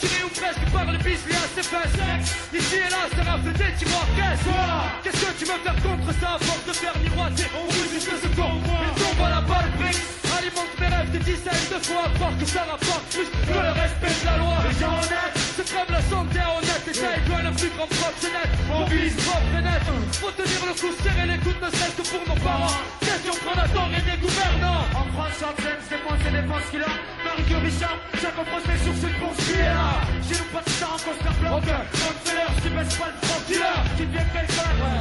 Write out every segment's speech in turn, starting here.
Tout ça tiré ou presque par le bis lié à ses fesses. Ici et là, ça rafle des tiroirs. Qu'est-ce Qu'est-ce que tu veux faire contre ça, à force de faire miroiter? On vous dit que ce con. Il tombe à la balle, brix. Alimente mes rêves des dizaines de fois. Croire que ça rapporte plus que le respect de la loi. Les gens honnêtes se crèvent la santé honnête. Et ça loin le plus grand proxénète. On vise propre et net. Faut tenir le coup, serrer les coudes, ne serait-ce que pour nos parents. Question prédateur et des gouvernants. En France, Chantienne, défense et défense qu'il a. Marie Richard, chaque procès sur cette là? Chez nous, pas de star en coaster block. Comme Feller, qui baisse pas le killer. Qui vient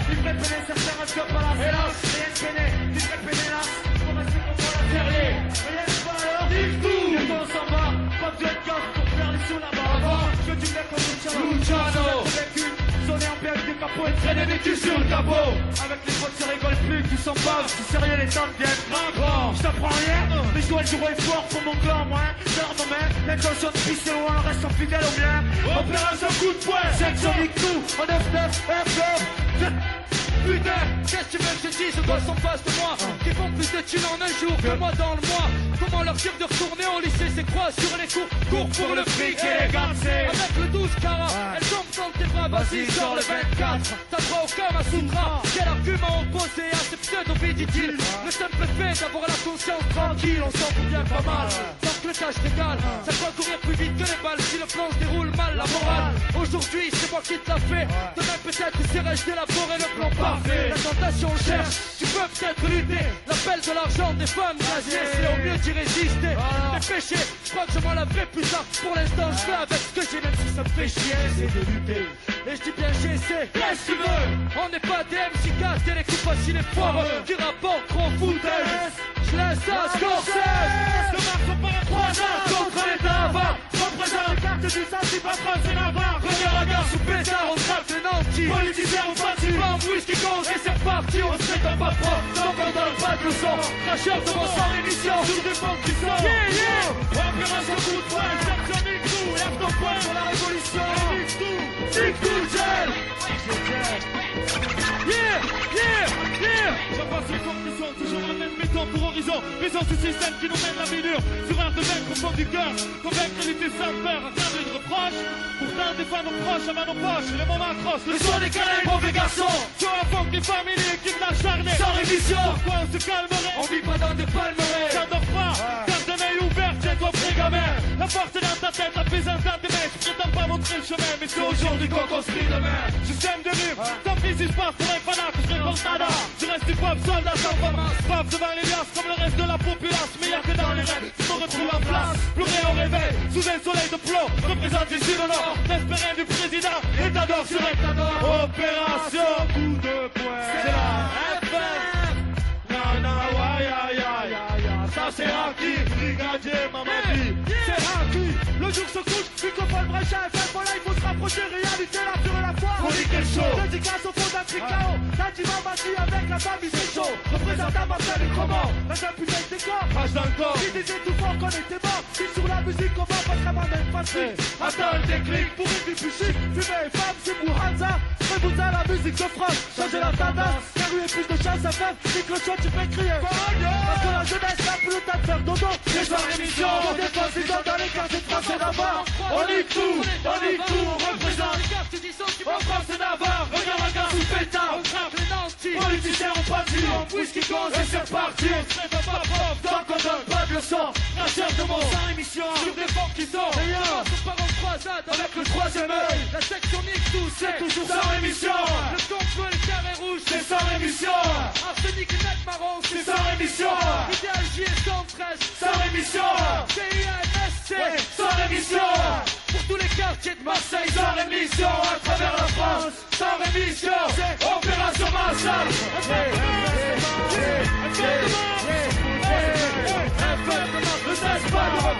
il fait peiner certains restent pas. Hélas, rien de il fait. Culs sur le capot. Avec les potes, ça rigole plus, tu sens pas. Si sérieux, les temps viennent grand. Je t'apprends rien, mais je dois jouer fort pour mon clan, moi. Dans ma main, l'intention de pisser loin, reste fidèle au mien. Opération coup de poing, section nique tout. En 9-9, F-9. Putain, qu'est-ce que tu veux que je dise aux gosses en face de moi Qui font plus de thunes en un jour que moi dans le mois. Comment leur dire de retourner au lycée C'est quoi sur les cours Cours pour le fric et les gansés Avec le 12 carats, elle tombe dans tes bras Vas-y, sors le 24 T'as droit au Kama Sutra Quel argument opposé à ces pseudo-vidiles Le simple fait d'avoir la conscience tranquille On s'en fout bien pas mal. Tant que le cash régale Ça doit courir plus vite que les balles. Si le plan se déroule mal, la morale. Aujourd'hui, c'est moi qui te l'a fait Demain peut-être serais-je d'élaborer le plan parfait. La tentation cherche, tu peux peut-être lutter. L'appel de l'argent des femmes gazières C'est au mieux d'y résister. Les péchés, je crois que je m'en laverai plus tard Pour l'instant, je fais avec ce que j'ai Même si ça me fait chier, c'est de lutter. Et je dis bien j'essaie, qu'est-ce que tu veux? On n'est pas des MC4 et les coups faciles et foireux Qui rapportent trop foutaise Je laisse à Scorsese. Le marteau par un croisade contre l'état va Représente les cartes du sang, si pas c'est Navarre Regarde, regarde, sous pétard, on frappe les nantis on passe Bam, whisky gong, et c'est reparti. On se fait pas propre, tant qu'on donne pas de leçon Cracheur de mon sang des banques qui sortent. Yeah, yeah. Opération coup de poing, tout Lève ton poing. Pour la révolution. Nique tout, nique tout le gel Ça passe les conclusions, toujours la même méthode pour horizon. Maison ce système qui nous mène la vie dure Sur un de vaincre au fond du cœur Convaincre l'unité sans un terme de reproche. Pourtant défendre nos proches à main nos poches Les moments accrochent, Le son des câlins, mauvais garçon Sur un fond des familles qui l'acharné Sans rémission Pourquoi on se calmerait? On vit pas dans des palmeraies. J'adore pas, garde de prêt gamin La force est dans ta tête, la présence dans tes mains. Je prétends pas montrer le chemin, mais c'est aujourd'hui qu'on construit demain. Je sème de vivre, tant pis si je passe pour un fanat Je réponds nada, je reste du peuple soldat sans femme Paf devant les liasses comme le reste de la populace Mais y'a que dans les rêves, je me retrouve en place Pleurer au réveil, sous un soleil de plomb. Représente ici le nord, l'espérant du président. État d'or sur d'or Opération coup de poing. C'est la FF ouais, aïe, aïe, aïe, aïe. Ça c'est Haki, le chef, voilà il faut se rapprocher, réalité la pure et la foi. Faut niquer le show. Dédicace au fond d'Africao, la diva bâtie avec la famille chaud. Représente à Marcel et comment, la jeune putain des corps. Rage dans le corps Qui disait tout fort qu'on était mort, si sur la musique on va pas se même facile. Attends le déclic Pour une vie plus chic, fumer et femme, c'est Mouhanza. Fais-vous à la musique de France, changer la tendance. Car lui est plus de chasse à faire, si que le choix tu fais crier. Parce que la jeunesse n'a plus le temps de faire dodo. Les soirs émission On défense les gens dans les quartiers français d'abord. On nique tout, on nique tout, on représente. En France et Navarre, regarde, regarde, sous pétard On frappe les nantis Politiciens, on passe on pousse qui compte et c'est reparti Tant qu'on donne pas de leçons, la chair de mon sang émission. Sur des forts qui sont. On Avec le troisième œil, La section nique tout, c'est toujours sans émission Le feu, le carré rouge C'est sans émission, Arsenic et net marron c'est sans émission Idéal J et 113 Sans émission, C-I-A-N-S-C sans émission Pour tous les quartiers de Marseille Sans rémission à travers la France Sans rémission, Opération Marshall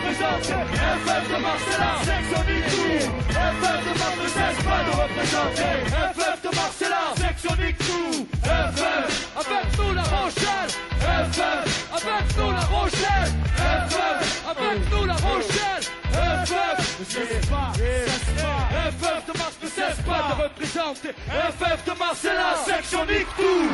FF de Mars c'est la section tout FF de Mars ne cesse pas de représenter FF de Mars c'est la section tout FF avec nous la Rochelle. FF avec nous la Rochelle. FF avec nous la Rochelle. FF ne cesse pas, FF de ne cesse pas. De représenter FF de Mars c'est la section tout